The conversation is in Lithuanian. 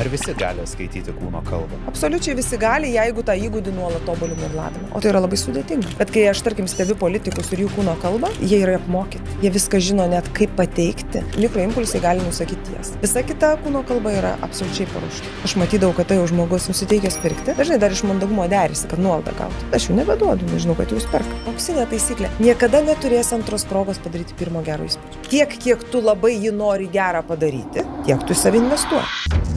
Ar visi gali skaityti kūno kalbą? Absoliučiai visi gali, jeigu tą įgūdį nuolat tobulina ir lavina. O tai yra labai sudėtinga. Bet kai aš, tarkim, stebiu politikus ir jų kūno kalbą, jie yra apmokyti. Jie viską žino net kaip pateikti. Mikroimpulsai gali nusakyti ties. Visa kita kūno kalba yra absoliučiai paruošta. Aš matydavau, kad tai jau žmogus nusiteikęs pirkti. Dažnai dar iš mandagumo derisi, kad nuolaidą gauti. Aš jų nebeduodu, nežinau, kad jūs perka. Auksinė taisyklė. Niekada neturėsi antros progos padaryti pirmo gero įspūdžio. Tiek, kiek tu labai jį nori gerą padaryti, tiek tu savį investuoji.